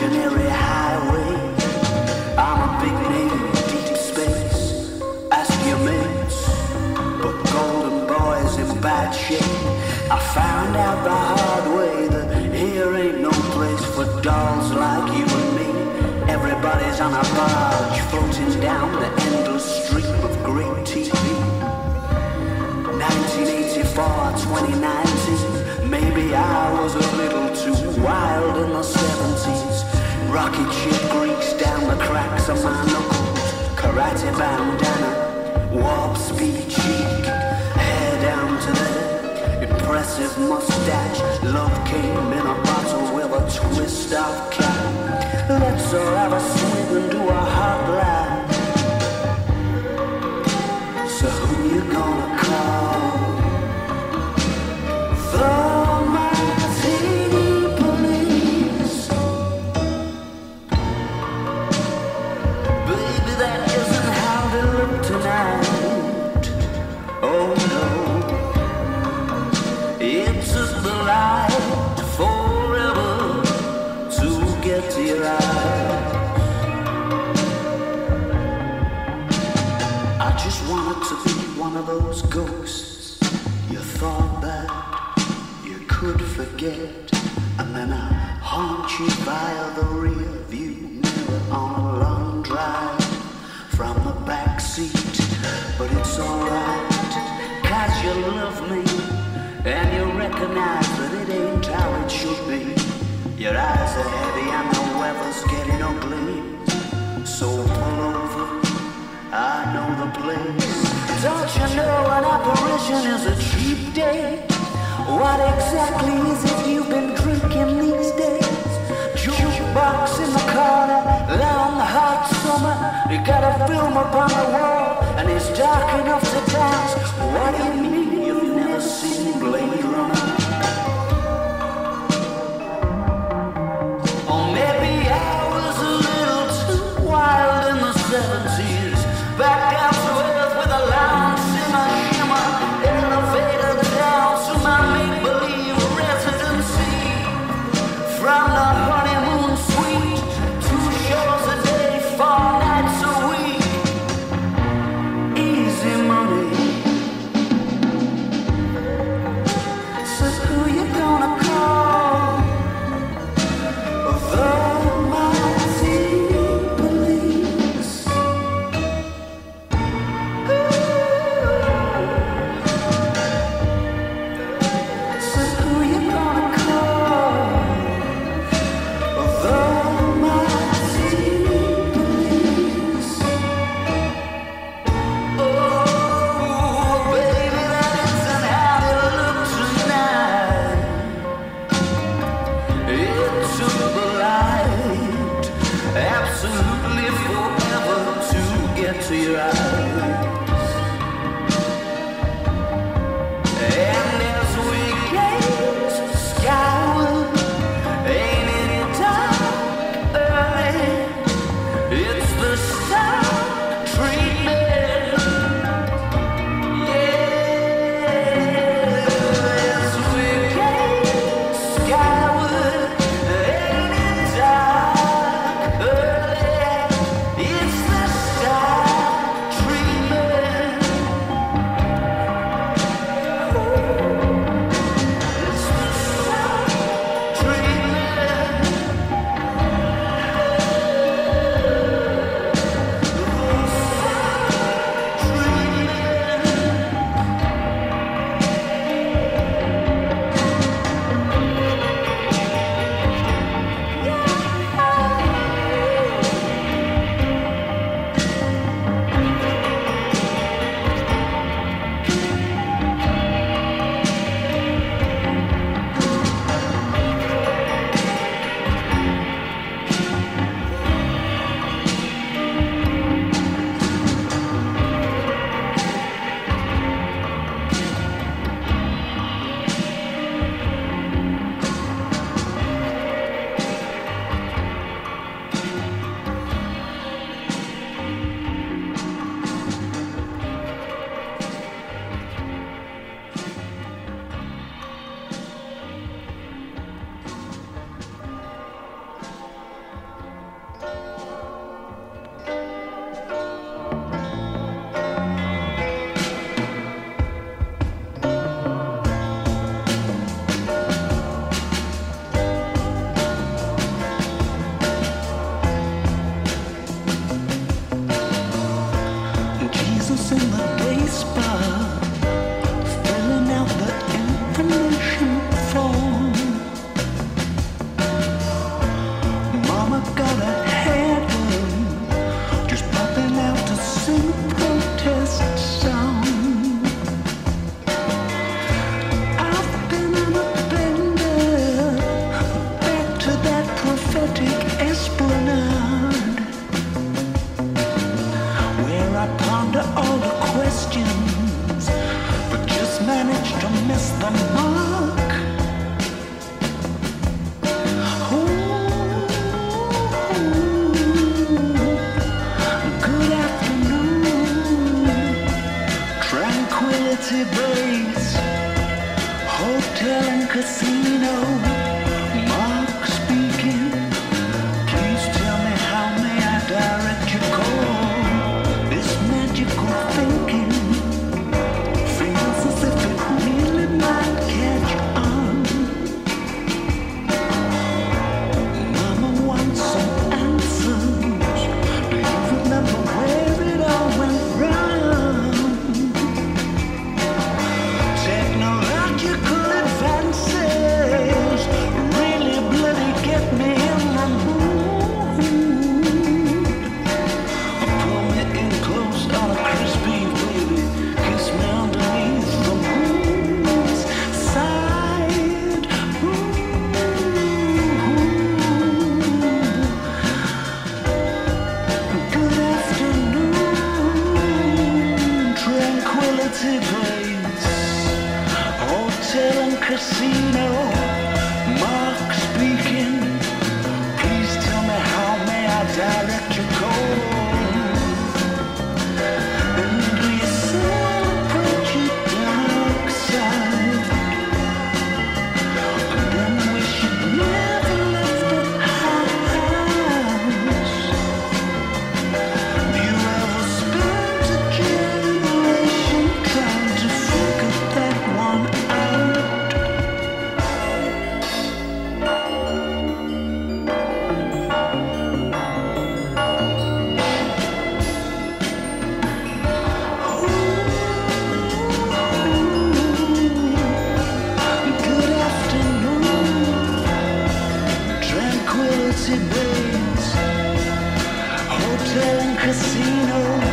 highway. I'm a big name in deep space. Ask your mates, but Golden Boy's in bad shape. I found out the hard way that here ain't no place for dolls like you and me. Everybody's on a barge floating down the endless stream of great TV. 1984, 2019. Maybe I was a little Rocket ship grease down the cracks of my knuckles. Karate bandana, warp speed cheek. Hair down to the impressive mustache. Love came in a bottle with a twist of cap. Let's all I just wanted to be one of those ghosts you thought that you could forget, and then I haunt you via the rear view mirror on a long drive from the back seat. But it's alright, cause you love me, and you recognize that it ain't how it should be. Your eyes Don't you know an apparition is a cheap date? What exactly is it you've been drinking these days? Jukebox in the corner, long hot summer. You got a film upon the wall, and it's dark enough to dance. What do you mean From base, hotel and casino. city breeze, hotel and casino.